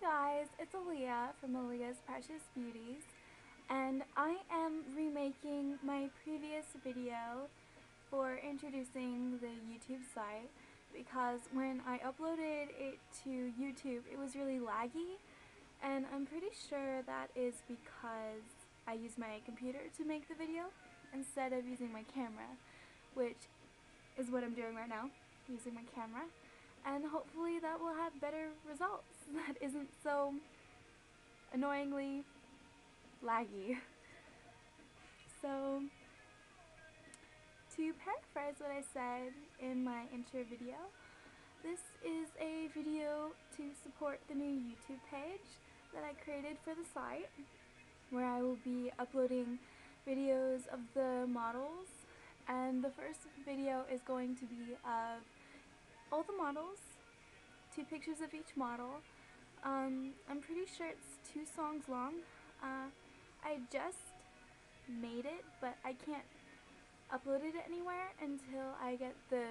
Guys, it's Aleah from Aleah's Precious Beauties and I am remaking my previous video for introducing the YouTube site because when I uploaded it to YouTube it was really laggy and I'm pretty sure that is because I used my computer to make the video instead of using my camera which is what I'm doing right now, using my camera and hopefully that will have better results that isn't so annoyingly laggy. So, to paraphrase what I said in my intro video, this is a video to support the new YouTube page that I created for the site, where I will be uploading videos of the models, and the first video is going to be of all the models, two pictures of each model. Um, I'm pretty sure it's two songs long. Uh, I just made it, but I can't upload it anywhere until I get the,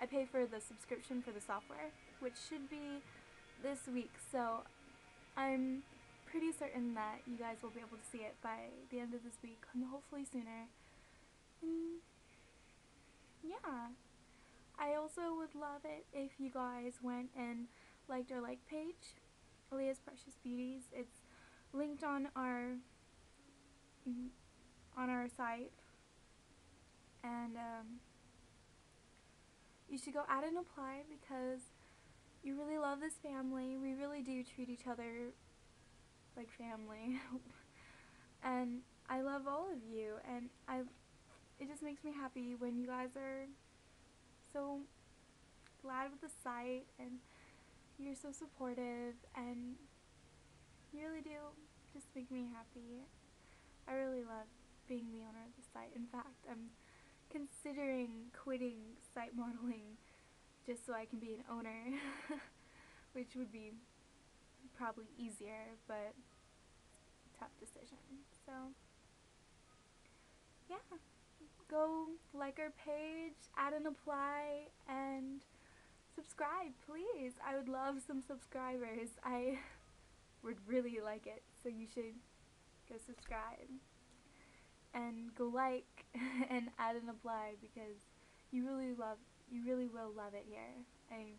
I pay for the subscription for the software, which should be this week, so I'm pretty certain that you guys will be able to see it by the end of this week, and hopefully sooner. I also would love it if you guys went and liked our like page, Aleah's Precious Beauties. It's linked on our on our site, and um, you should go add and apply because you really love this family. We really do treat each other like family, and I love all of you, and I. It just makes me happy when you guys are so glad with the site and you're so supportive and you really do just make me happy. I really love being the owner of the site. In fact, I'm considering quitting site modeling just so I can be an owner, which would be probably easier, but tough decision. So, yeah go like our page, add and apply, and subscribe, please. I would love some subscribers. I would really like it, so you should go subscribe. And go like and add and apply because you really love, you really will love it here. I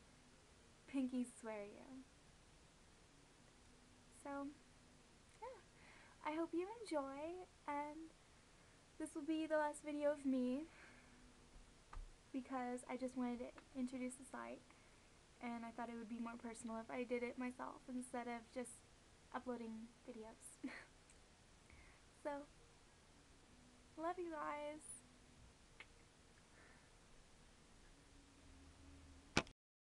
pinky swear you. So, yeah. I hope you enjoy and this will be the last video of me because I just wanted to introduce the site and I thought it would be more personal if I did it myself instead of just uploading videos. so, love you guys.